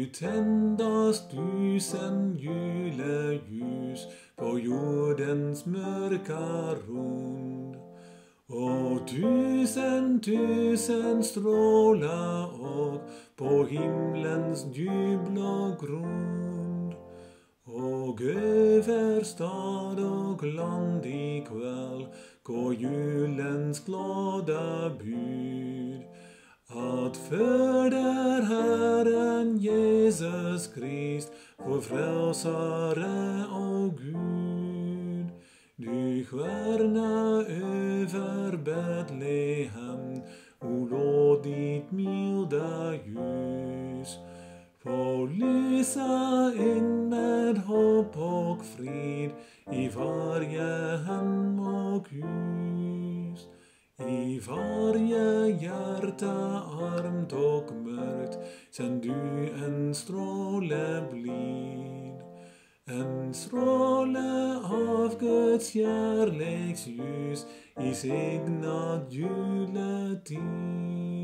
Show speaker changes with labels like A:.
A: Nu tändas tusen juleljus på jordens mörka rund. Och tusen, tusen stråla och på himlens djupblå grund. Och över stad och land ikväll går julens glada bud. Att för den Jesus vår frälsare och Gud. Du stjärna över Betlehem, o låt ditt milda ljus få lysa in med hopp och frid i varje hem och hus. I varje hjärta armt och mörkt sen du en stråle blid. En stråle av Guds kärleksljus i signad juletid.